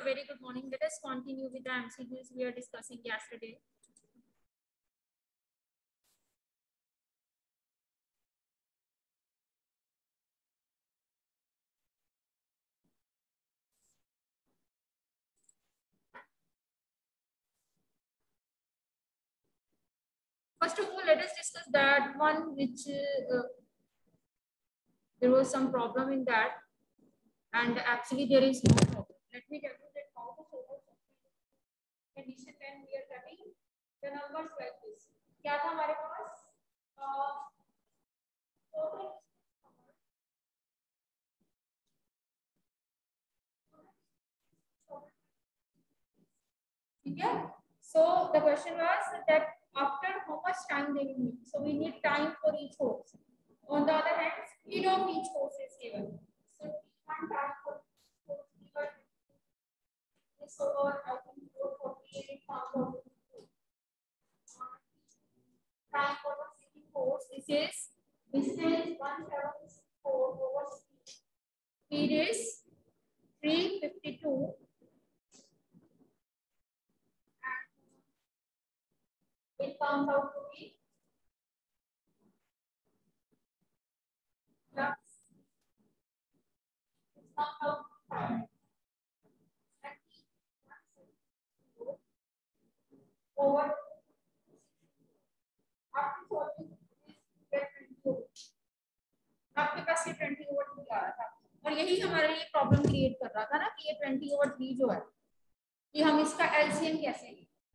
a very good morning. Let us continue with the MCQs we are discussing yesterday. First of all, let us discuss that one which uh, there was some problem in that and actually there is no problem. Let me tell you condition when we are having the numbers like this. क्या था हमारे पास ठीक है so the question was that after how much time they will need so we need time for each horse on the other hand speed of each horse is given so one time for this over time force. This is distance 174 over speed. Is 352. And it comes out to be it comes out over आपके पास ये twenty over three आ रहा था और यही हमारे लिए problem create कर रहा था ना कि ये ट्वेंटी ओवर थ्री जो है कि हम इसका एलसीएम कैसे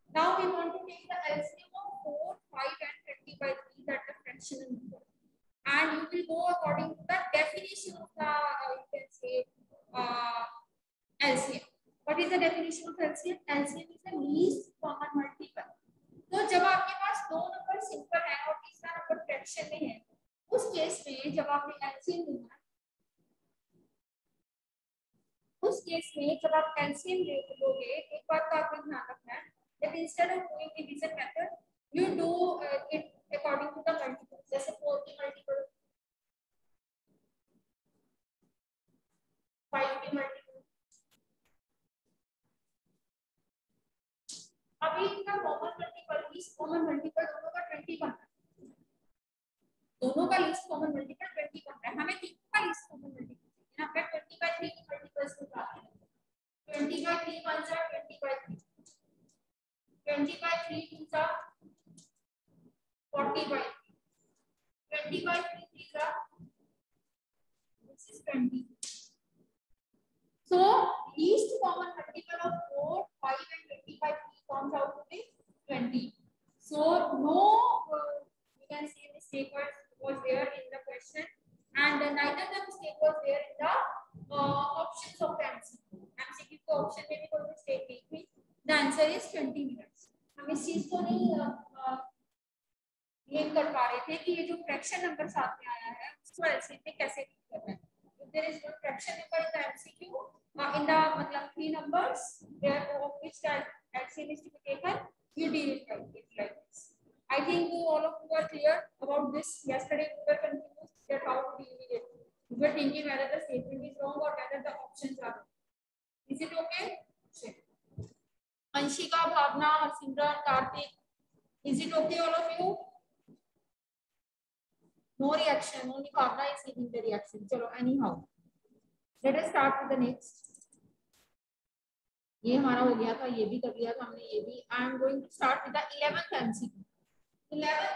now we want to take the LCM of 4 5 and 20 by 3 that the fractional number and you will go according to the definition of the uh, you can say uh, LCM what is the definition of LCM LCM is the least common multiple तो जब आपके पास दो number simple है और तीसरा number fraction में है उस केस में जब आपने एलसीएम लेना उस केस में जब आप एलसीएम लोगे एक बात का आपको ध्यान रखना है that instead of doing division method you do uh, it according to the multiple जैसे 4 की multiple 5 की multiple अभी इनका कॉमन दोनों का 20 बनता दोनों का लीस्ट कॉमन मल्टीपल 20 बन रहा है। हमें तीनों का लीस्ट कॉमन मल्टीपल यहाँ पे 20 बाय 3 की मल्टीपल्स निकालना है 20 बाय 3 वन जा 20 बाय 3 20 बाय 3 टू जा 40 बाय 20 बाय 3 थ्री जा this is 20 so least common multiple of 4 5 and 20 by 3 comes out to be 20 so no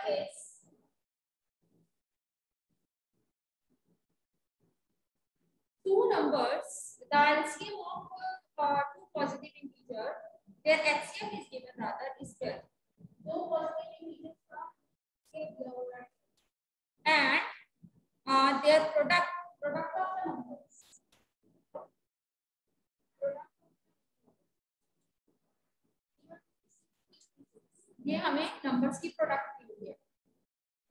11 two numbers, the LCM of uh, two positive integer, their LCM is given rather is 12. Two positive integers are and uh, their product product of the numbers. ये हमें numbers की product है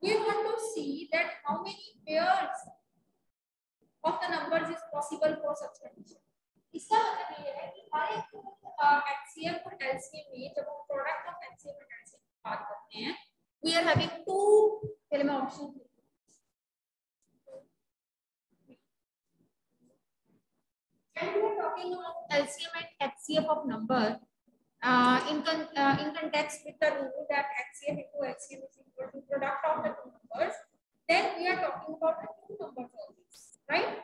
we want to see that how many pairs of the numbers is possible for such condition इसका मतलब ये है कि हर एक HCF और LCM में जब हम प्रोडक्ट ऑफ HCF और LCM की बात करते हैं we are having two पहले मैं option when we are talking talking about LCM and HCF of number, uh, in, con uh, in context with the rule that HCF into LCM is equal to product of the two numbers, then we are talking about the two numbers always, right?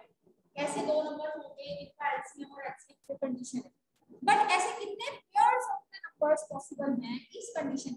ऐसे दो number होंगे इनका LCM और HCF की condition है but ऐसे कितने pairs of the numbers possible हैं इस condition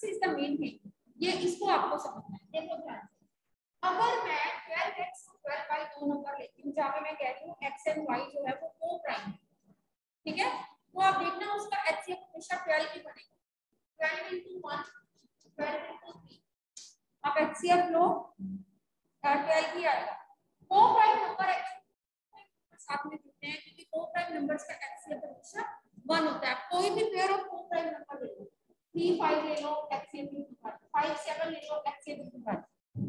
this is the main thing ये इसको आपको समझना है। देखो ध्यान से। अगर मैं 12x 12 बाई दो नंबर लेती हूँ, जहाँ पे मैं कह रही हूँ x एंड y जो है वो को प्राइम है। ठीक है? तो आप देखना उसका HCF हमेशा 12 ही बनेगा। 12 into 1 12 into 3 आप HCF लो 12 ही आएगा। को प्राइम नंबर साथ में जुड़ते हैं, क्योंकि को प्राइम नंबर्स का HCF हमेशा 1 होता है। कोई भी pair of co prime number ले लो। 3 5 ले लो HCF 5 7 ले लो HCF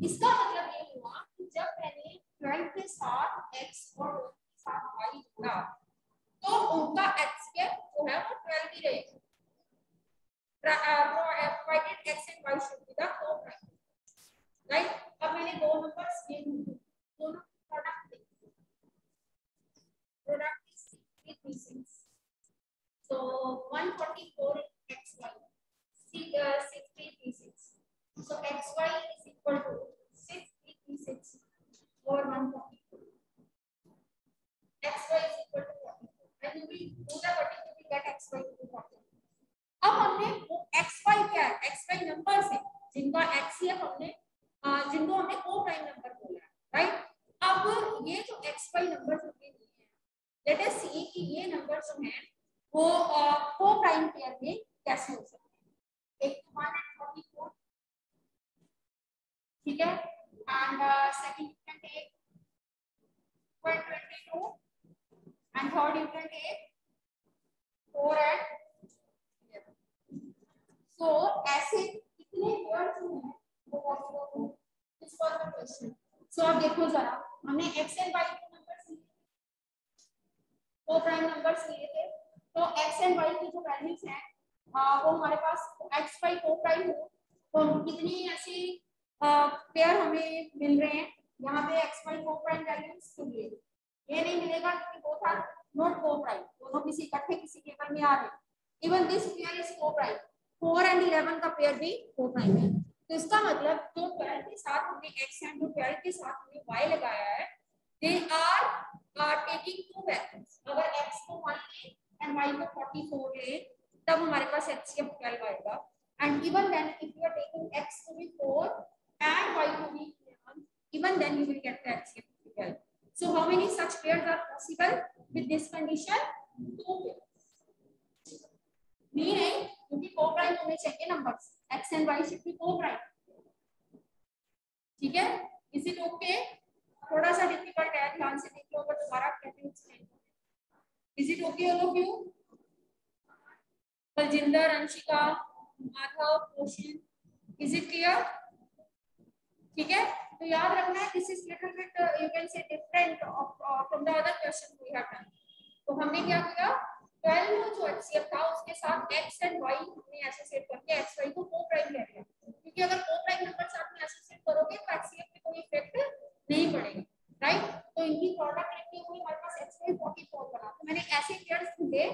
इसका मतलब ये हुआ कि जब मैंने 12 के साथ x और साथ y जोड़ा तो उनका HCF जो है वो 12 ही रहेगा। दो नंबर्स प्रोडक्ट xy वैल्यूज़ हैं वो हमारे पास x y को प्राइम हो तो कितनी ऐसी पेयर हमें मिल रहे हैं, यहाँ पे X Y co prime values के लिए। ये नहीं मिलेगा क्योंकि वो था नॉट को प्राइम दोनों किसी इकट्ठे किसी टेबल में आ रहे हैं। Even this pair is co prime four and eleven का पेयर भी को प्राइम है। तो इसका मतलब जो ट्वेल्व के साथ हमने एक्स एंड जो ट्वेल्व के साथ हमने वाई लगाया है they are taking two values अगर एक्स को वन ले एम आई को फोर्टी फोर ले तब हमारे पास एच सी एफ़ आएगा। And even then if you are taking X to be four and Y to be even then you will get the H C F so how many such pairs are possible with this condition two pairs meaning you be prime होने चाहिए numbers X and Y should be for prime ठीक है? Is it okay थोड़ा सा difficult है, ध्यान से देख लो अगर दोबारा कैसे एक्सप्लेन करो। Is it okay all of you? Baljinder, Anshika, Madhav, Roshan. Is it clear? ठीक है तो याद रखना है this is little bit you can say different from the other question we have done तो हमने क्या किया 12 जो एचसीएफ था उसके साथ x एंड y हमने एसोसिएट करके xy को को प्राइम ले लिया क्योंकि अगर को प्राइम नंबर साथ में एसोसिएट करोगे तो एचसीएफ पे कोई इफ़ेक्ट नहीं पड़ेगा राइट तो इनकी प्रोडक्ट कितनी होगी हमारे पास एक्स में 44 बना तो मैंने ऐसे पेयर्स लिए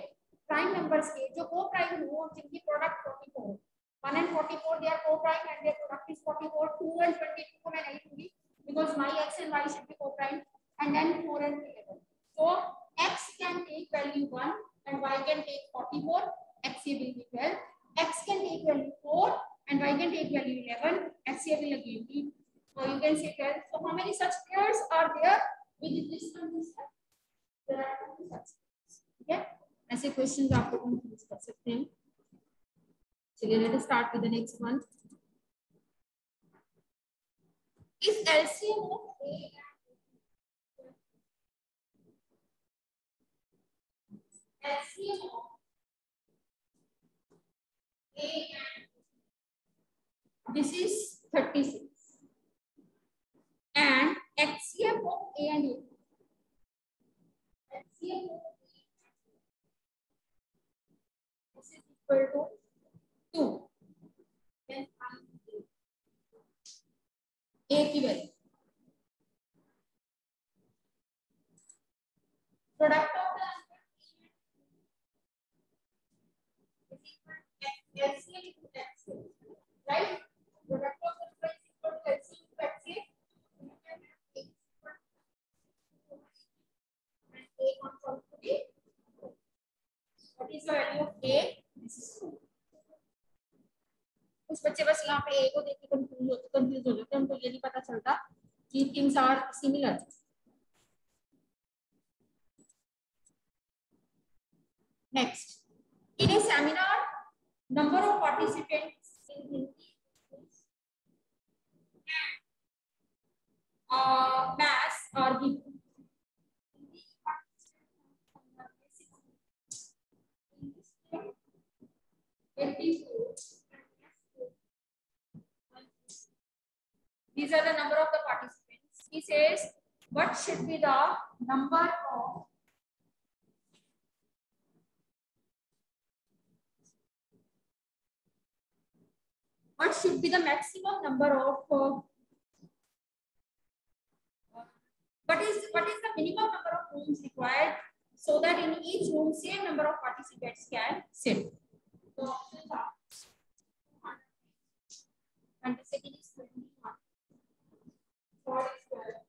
प्राइम नंबर्स के, जो को प्राइम हो जिनकी प्रोडक्ट 44 हो 1 and 44 they are co prime and their product is 44 2 and 22 को मैं नहीं लूँगी because my X and Y should be co prime and then 4 and 11 so X can take value 1 and Y can take 44 X he will be 12 X can take value 4 and Y can take value 11 X he will again be 12 so you can say 12. So how many such pairs are there with this condition? There are two such pairs. Okay? ऐसे question आप लोग confuse कर सकते हैं चलिए let start with the next one if LCM of A LCM of A and this is 36 And HCF of A and A. HCF of A is equal to 2. Then A की value product of the LCM into HCM, right? Product of the number is equal to LCM into HCM. And A comes out to be, what is the value of A? This is 2. कुछ बच्चे बस यहाँ पे ए को देख के confuse होते confuse हो जाते हैं उनको ये नहीं पता चलता कि things are similar next in a seminar number of participants in Hindi uh, mass are. These are the number of the participants. He says, what should be the number of what should be the maximum number of uh, what is what is the minimum number of rooms required so that in each room same number of participants can sit so options are and the second is 21 third is 12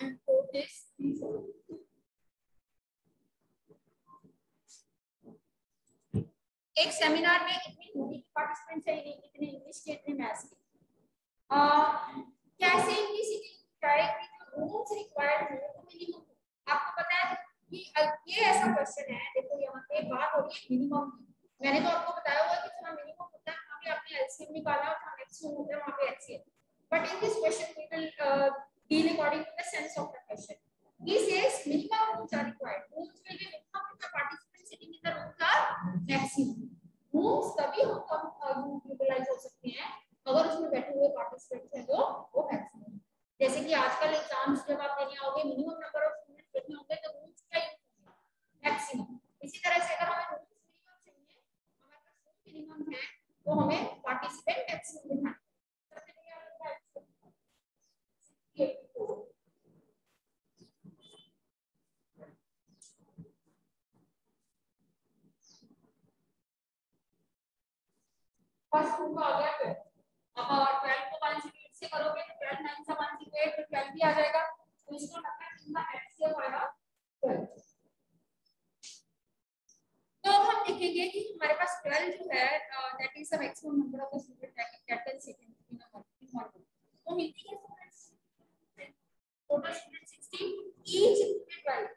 and fourth is 3 एक seminar में इतनी हिंदी के participants है इतने English के, इतने maths के। कैसे ट्राई की जो रूम्स रिक्वायर्ड हो तो मिनिमम आपको पता है कि ये ऐसा क्वेश्चन है, देखो यहाँ पे बात हो रही है मिनिमम मैंने तो आपको बताया हुआ कि जहाँ मिनिमम होता है, वहाँ पे आपने एलसीएम निकाला और जहाँ मैक्सिमम होता है, वहाँ पे HCM but in this question we will deal according to the sense of the question. He says minimum rooms are required. Rooms will be minimum if the participants sitting in the rooms are maximum. Rooms तभी हम कम utilise हो सकते हैं, अगर उसमें बैठे हुए participants हैं जो वो मैक्सिमम जैसे कि आजकल एग्ज़ाम्स जब आप देने आओगे मिनिमम नंबर ऑफ़ स्टूडेंट्स बैठे होंगे तो रूम्स होंगे मैक्सिमम इसी तरह से अगर हमें रूम्स मिनिमम चाहिए, हमारे पास मिनिमम है तो हमें पार्टिसिपेंट मैक्सिमम वन से करोगे तो ट्वेल्व नाइन से एट तो ट्वेल्व भी आ जाएगा। तो इसको लगता है आएगा ट्वेल्व तो अब हम देखेंगे कि हमारे पास ट्वेल्व जो है that is the maximum number of the student that can sit in in model तो हिंदी के students total student 16 each student 12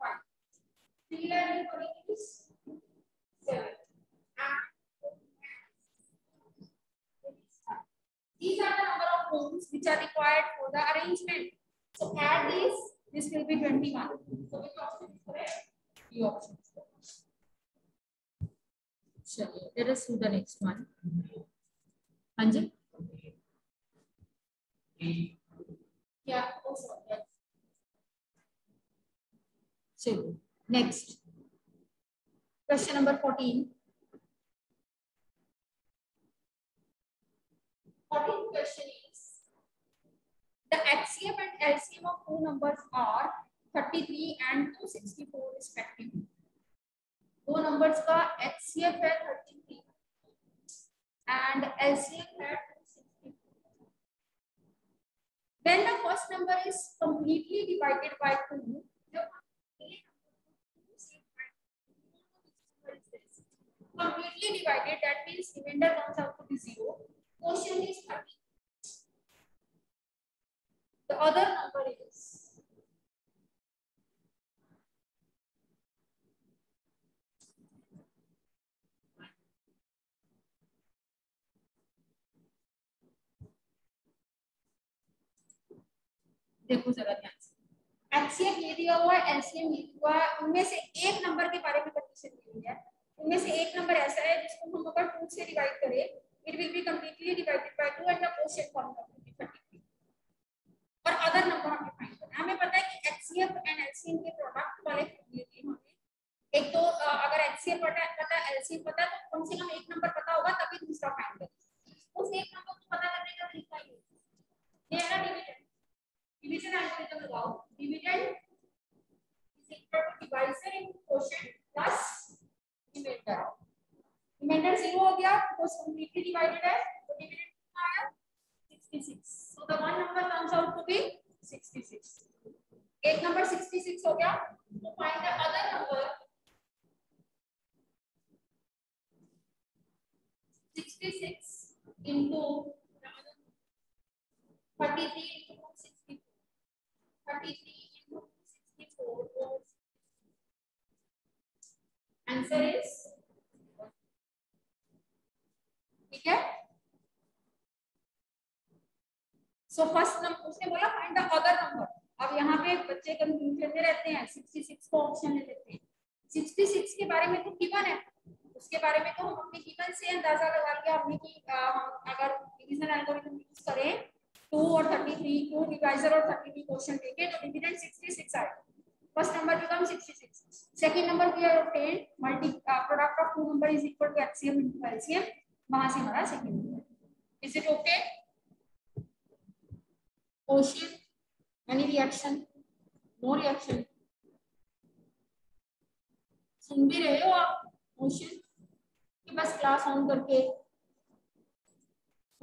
fine similarly for English 7 These are the number of rooms which are required for the arrangement. So add these, this will be 21. So which option is correct? The option is correct. चलिए let us do the next one. हाँ जी क्या So, next question number fourteen. Fourteen question is the HCF and LCM of two numbers are 33 and 264 respectively. दो numbers का HCF है 33 and LCM at है When the first number is completely divided by two, the completely divided, that means remainder comes out to be zero. Quotient is 30. The other number is देखो जरा ध्यान से HCF ये दिया हुआ है एलसीएम ये हुआ है उनमें से एक नंबर के बारे में कंडीशन दी हुई है उनमें से एक नंबर ऐसा है जिसको हम अगर 2 से डिवाइड करें it will be completely divided by 2 and the quotient form will be 33 और अदर नंबर हमें फाइंड करना है हमें पता है कि एचसीएफ एंड एलसीएम के प्रोडक्ट वाले फॉर्मूले हमें एक तो अगर एचसीएफ पता है पता है एलसीएम पता है तो कम से कम एक नंबर पता होगा तभी दूसरा फाइंड करें उस एक नंबर को पता करने का तरीका ये है ना डिविजन division algorithm लगाओ dividend is equal to divisor into quotient plus remainder remainder zero हो गया because completely divided है तो dividend कितना आया 66 so the one number comes out to be 66 एक नंबर 66 हो गया तो find the other number 66 into 33 into 33 into 64 answer is ठीक है? सो फ़र्स्ट नंबर उसने बोला फाइंड द अदर नंबर अब यहाँ पे बच्चे कंफ्यूजन में रहते हैं। 66 को ऑप्शन ले लेते हैं। 66 के बारे में तो गिवन है। उसके बारे में तो हम अपने गिवन से अंदाज़ा लगा लिया हमने कि अगर डिवीज़न एल्गोरिथम यूज़ करें टू और थर्टी थ्री टू डिवाइजर और थर्टी थ्री क्वेश्चन देखे तो डिविडेंड सिक्सटी सिक्स आएगा first number become sixty six second number we are obtain multi product of two number is equal to HCM into LCM वहाँ से हमारा second number is it okay question any reaction no reaction सुन भी रहे हो आप? Question कि बस class on करके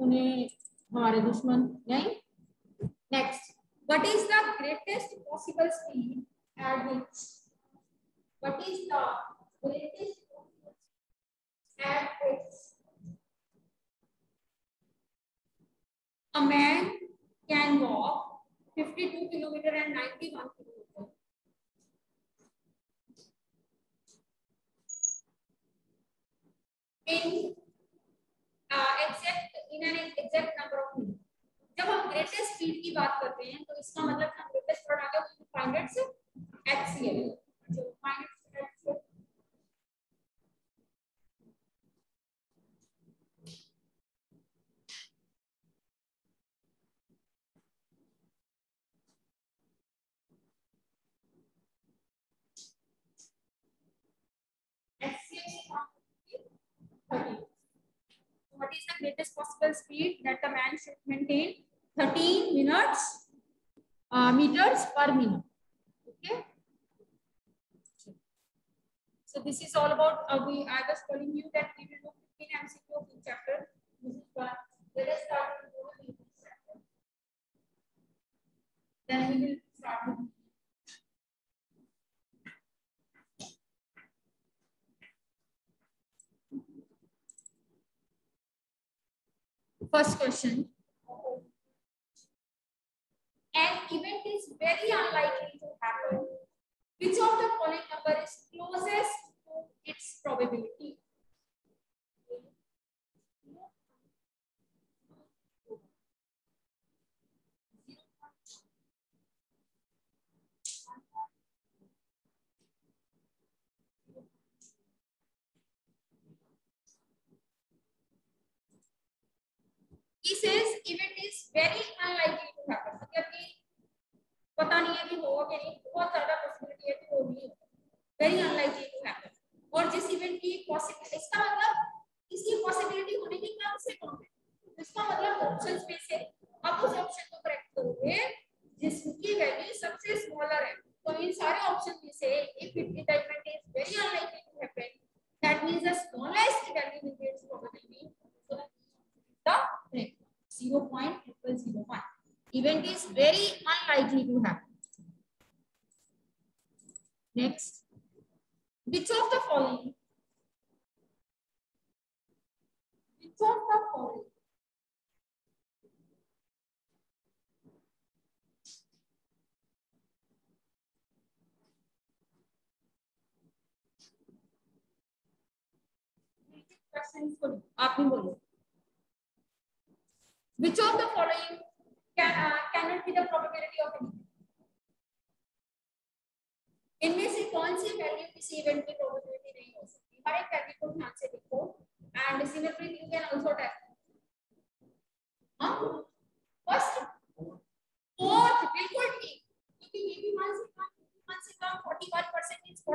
सुने हमारे दुश्मन नहीं next greatest possible speed at which what is the greatest at which a man can walk 52 kilometer and 91 kilometer in uh, exact in an exact number of minutes जब हम greatest speed की बात करते हैं तो इसका मतलब हम greatest product of find its XL जो फाइंड इट्स एक्सीएल what is the greatest possible speed that the man should maintain 13 minutes uh, meters per minute okay so this is all about uh, we i was telling you that we will do 15 mcq chapter this is one let us start with the chapter then we will First question. An event is very unlikely to happen. Which of the following number is closest to its probability? Very unlikely to happen क्योंकि पता नहीं है कि होगा कि नहीं, बहुत ज़्यादा पॉसिबिलिटी है कि वो नहीं होगा वेरी अनलाइकली टू हैपन और जिस इवेंट की पॉसिबिलिटी इसका मतलब इसकी पॉसिबिलिटी होने की कम से कम है? इसका मतलब ऑप्शन में से आप उस ऑप्शन को करेक्ट करोगे जिसकी वैल्यू सबसे स्मॉलर है। तो इन सारे ऑप्शन में से एक 50 very unlikely to happen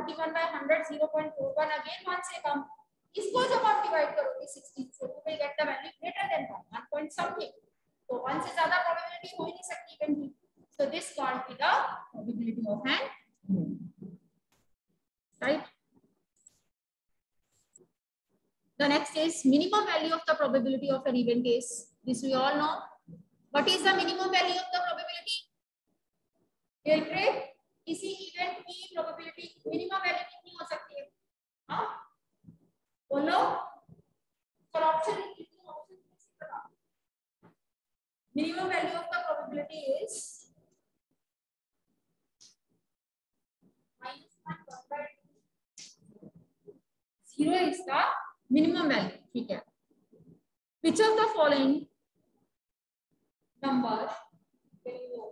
41% is 41 by 100 0.41 again 1 से कम इसको जब आप डिवाइड करोगे 16 से तो will get the value greater than 1 1 point something तो 1 से ज़्यादा प्रोबेबिलिटी हो ही नहीं सकती इवेंट की so this can't be the probability of an right the next is minimum value of the probability of an event is this we all know what is the minimum value of the probability illustrate किसी event की probability minimum value कितनी हो सकती है? हाँ? बोलो for कितनी option minimum value of the. Probability is minimum value ठीक है? Which of the following number value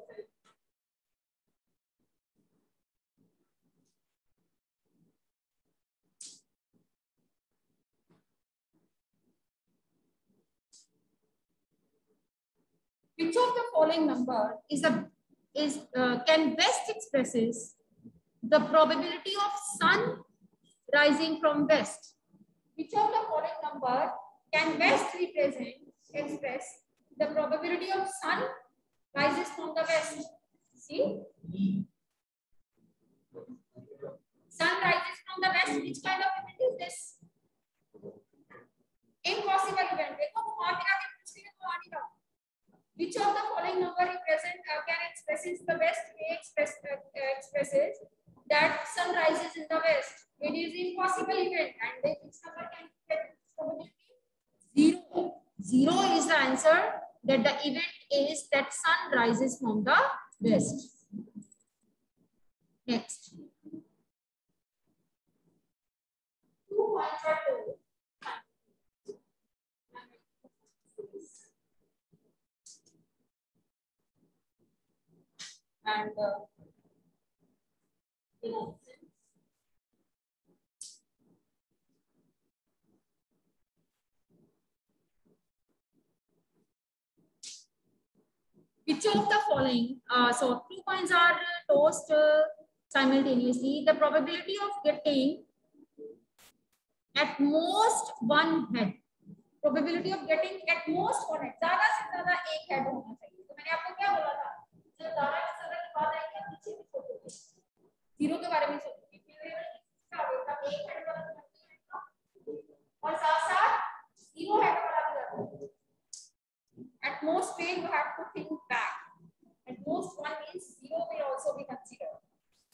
which of the following number is a is uh, can best expresses the probability of sun rising from west which of the following number can best represent express the probability of sun rises from the west see sun rises from the west which kind of event is this impossible event देखो वो वहां पे आके पूछ रही है तो आ नहीं रहा which of the following number represent uh, can expresses the best way express, uh, expresses that sun rises in the west? It is impossible event and which number can probability zero. Zero is the answer that the event is that sun rises from the west. Next. Two points uh, know, which of the following uh, so two points are tossed uh, simultaneously the probability of getting at most one head probability of getting at most one head ज़्यादा से ज़्यादा एक head होना चाहिए तो मैंने आपको क्या बोला था जब ज़्यादा ज़ीरो के बारे में सोचोगे तो का और साथ साथ ज़ीरो हेड वाला भी रहता है at most way you have to think back at most one means zero will also be considered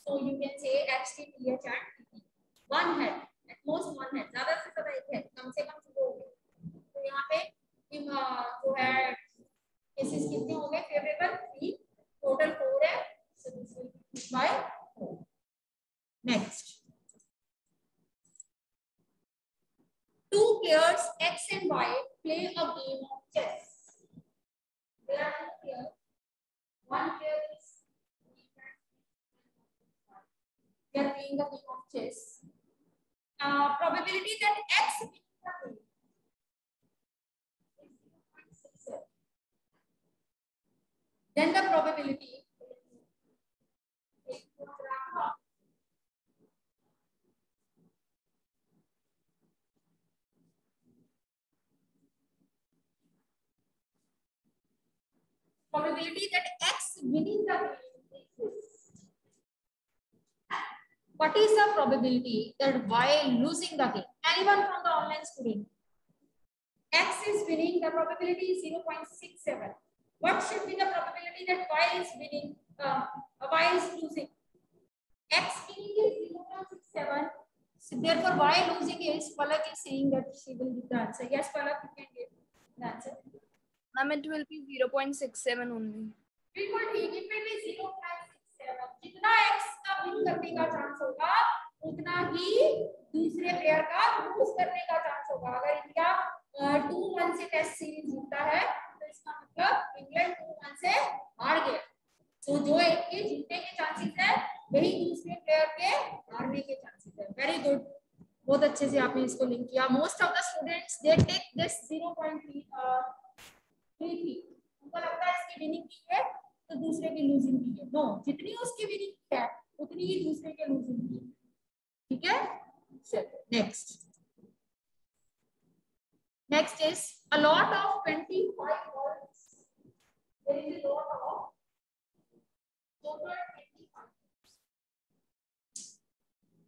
so you can say ht th and tt one head at most one head ज़्यादा से ज़्यादा एक head कम से कम दो तो यहाँ पे जो है probability that x winning the game. What is the probability that y losing the game? Anyone from the online student? X is winning, the probability is 0.67. What should be the probability that y is winning, uh, y is losing? X winning is 0.67. So therefore, y losing is, Palak is saying that she will give the answer. Yes, Palak, you can give. That's it. Ma'am, it will be 0.67 only. बिल्कुल ठीक will be 0.67 जितना x का win करने का chance होगा उतना ही दूसरे player का लूज करने का चांस होगा। अगर इंडिया टू वन से टेस्ट सीरीज़ जीतता है तो इसका मतलब इंग्लैंड टू वन से हार गया। तो जो एक के जीतने के चांसेस है वही दूसरे प्लेयर के हारने के चांसेस है। वेरी गुड बहुत अच्छे से आपने इसको लिंक किया। Most of the students they take this 0.3 हुई लगता है इसकी विनिंग की है तो दूसरे की लूजिंग की है। नो जितनी उसकी विनिंग है, उतनी ही दूसरे के लूजिंग की ठीक है? चलो next next is a lot of twenty five balls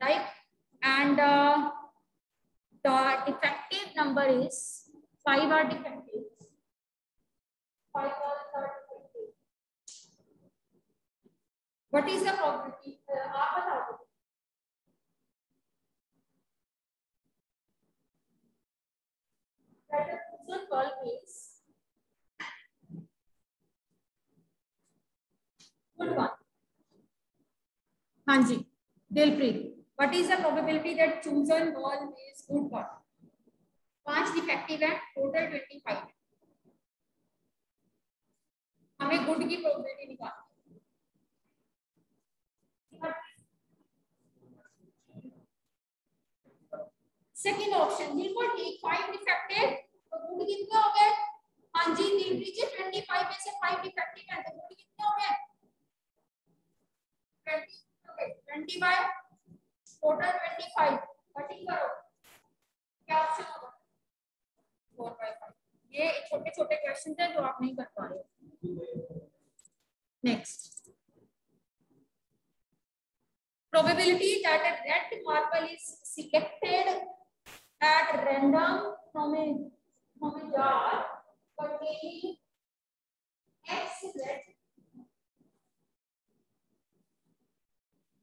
right and the effective number is five are defective what is the probability uh, आप बता दो that the person bulb is good one हाँ जी Dilpreet what is the probability that chosen bulb is good one पाँच defective है total 25 है हमें good की probability निकालनी सेकंड ऑप्शन बिल्कुल ठीक फाइव डिफेक्टिव तो गुड कितने हो गए? हाँ जी, नील लीजिए 25 में से फाइव डिफेक्टिव है तो गुड कितने हो गए? 20 25 टोटल 25 कटिंग करो। क्या ऑप्शन होगा? 4 बाय 5 ये छोटे छोटे क्वेश्चन है जो आप नहीं कर पा रहे हो। Next probability that a red marble is selected at random from a from a jar containing x red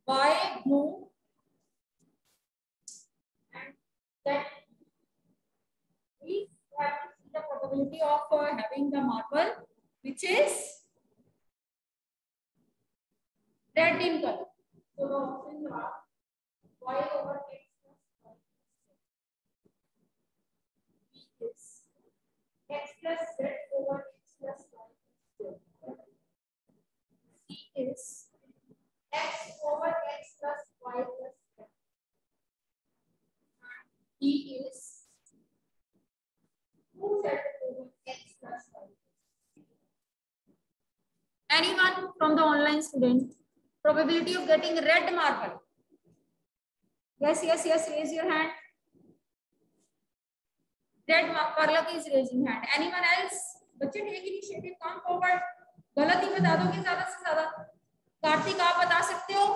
y blue and that we have to see the probability of uh, having the marble which is red in color so the options are y over x plus y is x plus z over x plus y plus. C is x over x plus z. D is 2z over x plus y. Anyone from the online student? Probability of getting red marble. Yes, yes, yes. Raise your hand. Red marble is raising hand. Anyone else? बच्चे take initiative come forward गलत ही बता दोगे ज़्यादा से ज़्यादा कार्तिक आप बता सकते हो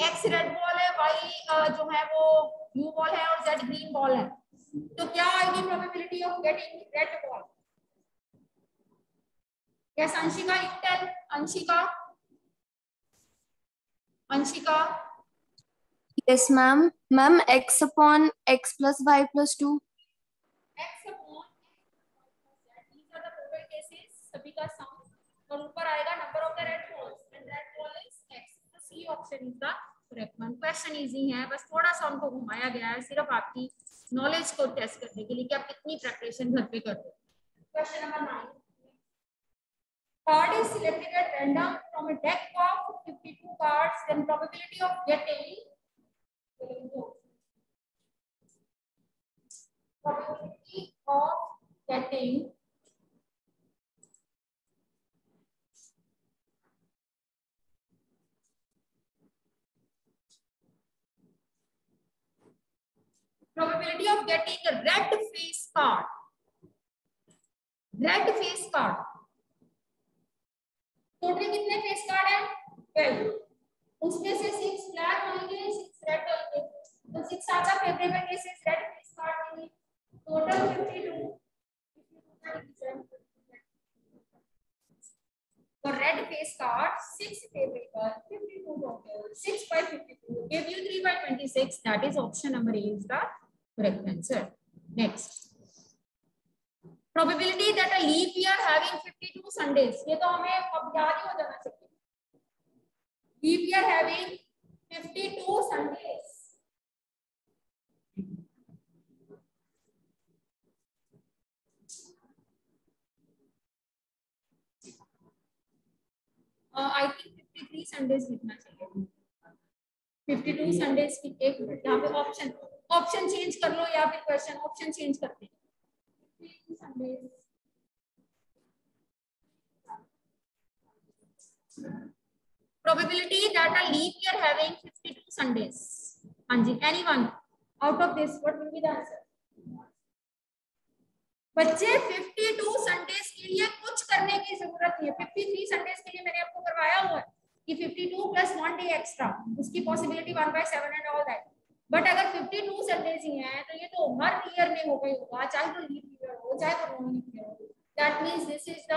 एक्स रेड बॉल है वाई जो है वो ब्लू बॉल है और जेड ग्रीन बॉल है तो क्या आएगी probability of getting red ball yes Anshika you tell Anshika Anshika Yes, ma'am. Ma'am, x upon x plus y plus 2. x upon these are the probable cases सभी का sum और ऊपर आएगा number of the red balls and red ball is x so C option is the correct one question easy है बस थोड़ा सा उनको घुमाया गया है सिर्फ़ आपकी नॉलेज को टेस्ट करने के लिए कि आप कितनी प्रेपरेशन घर पे करते हो question number 9 card is selected at random from a deck of 52 cards then probability of getting probability of getting probability of getting a red face card. Red face card total कितने face card है twelve उसमें से six black होंगे six red होंगे तो six आधा favourable cases red face card होंगे total 52 for red face card 6 favorable 52 total 6 by 52 give you 3 by 26 that is option number A is the correct answer next probability that a leap year having 52 Sundays. ये तो हमें अब याद ही हो जाना चाहिए। Leap year having 52 Sundays. I think 53 Sundays लिखना चाहिए। 52 संडेज की एक यहाँ पे ऑप्शन ऑप्शन चेंज कर लो या फिर क्वेश्चन ऑप्शन चेंज करते हैं। Probability that a leap year having 52 sundays hanji anyone out of this what will be the answer बच्चे 52 संडेज के लिए कुछ करने की ज़रूरत नहीं है 53 संडेज के लिए मैंने आपको करवाया हुआ है कि 52 प्लस वन डे एक्स्ट्रा उसकी possibility 1 by 7 and all that but अगर 52 संडेज ही हैं तो ये तो हर ईयर में हो गई होगा, चाहे तो लीप ईयर हो, चाहे तो नॉन ईयर हो। That means this is the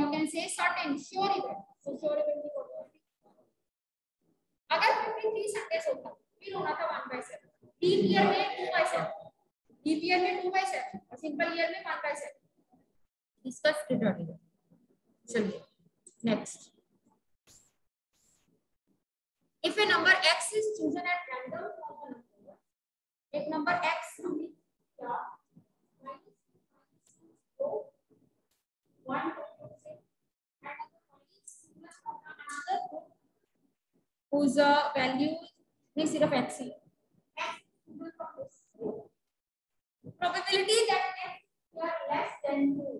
you can say certain sure event so sure event की प्रोबेबिलिटी अगर 53 संडेज होता, फिर होना था 1 बाय 7 लीप ईयर में 2 बाय 7 लीप ईयर में 2 बाय 7 और सिंपल ईयर में 1 बाय 7 इसका स्प्लिट चलिए next if a number x is chosen at random एक क्या one whose uh, value नहीं सिर्फ़ x ही probability that x are less than 2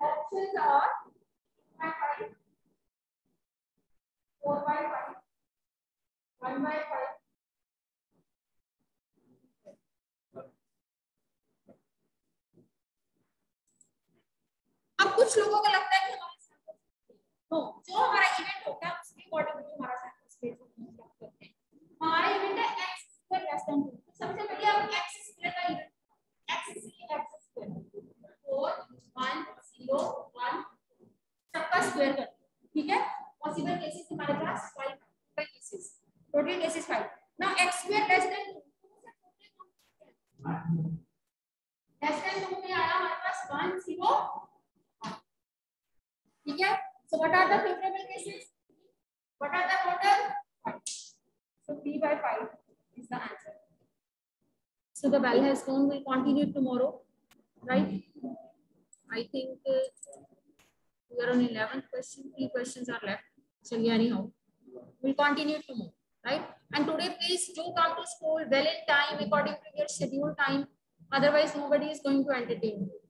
options are 5 4 by 5, 1 by 5. कुछ लोगों को लगता है कि हमारे तो जो हमारा continue tomorrow right i think uh, we are on 11th question three questions are left So yeah, anyhow, we'll continue tomorrow, right? And today, please do come to school well in time according to your schedule time. Otherwise, nobody is going to entertain you.